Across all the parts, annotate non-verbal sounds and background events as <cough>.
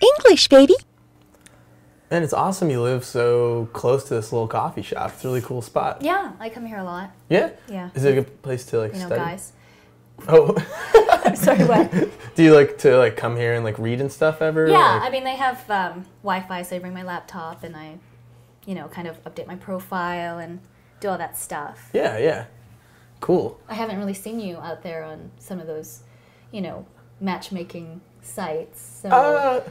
English, baby. And it's awesome you live so close to this little coffee shop. It's a really cool spot. Yeah, I come here a lot. Yeah? Yeah. Is it a good place to like You know, study? guys. Oh. <laughs> <laughs> Sorry, what? Do you like to like come here and like read and stuff ever? Yeah, Like- I mean, they have um, Wi-Fi, so I bring my laptop and I, you know, kind of update my profile and do all that stuff. yeah, yeah. Cool. I haven't really seen you out there on some of those, you know, matchmaking sites. So Uh, I,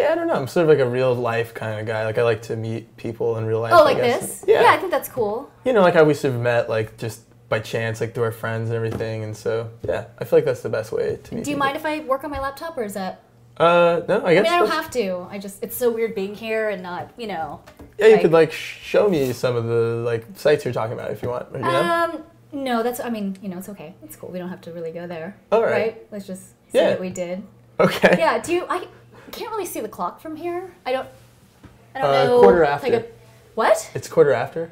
yeah, I don't know. I'm sort of like a real life kind of guy. Like I like to meet people in real life. oh, I like guess. this? Yeah. yeah, I think that's cool. you know, like how we sort of met, like just by chance, like through our friends and everything. And so, yeah, I feel like that's the best way to meet. Do you people. mind if I work on my laptop, or is that? Uh, no, I guess. I mean, I don't that's- have to. I just it's so weird being here and not, you know. Yeah, you like- could like show me some of the like sites you're talking about if you want. You know? Um, no, that's. I mean, you know, it's okay. It's cool. We don't have to really go there. All right. right? Let's just say Yeah. that we did. okay. Yeah. Do you? I can't really see the clock from here. I don't. I don't Uh, know. quarter like after. a- what? It's quarter after.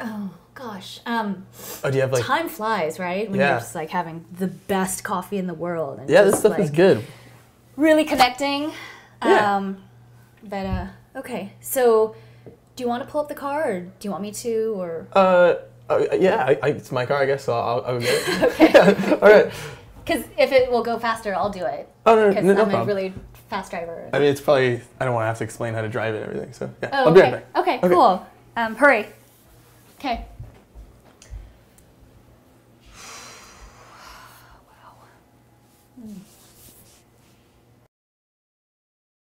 Oh gosh. Um, Oh, do you have like? time flies, right? When Yeah. you're just like having the best coffee in the world. And Yeah, this just, stuff is good. Really connecting. Yeah. Um, but uh, okay. So, do you want to pull up the car, or do you want me to, or? Uh, uh, yeah, I, I, it's my car, I guess. So I'll, I'll get it. <laughs> Okay. <laughs> All right. <laughs> Because if it will go faster, I'll do it. Oh no, Because no, no I'm a problem. really fast driver? I mean, it's probably, I don't want to have to explain how to drive it and everything. So, yeah. Oh, I'll okay. be right back. Okay, okay. cool. Um, hurry. Okay. <sighs> wow. Mm.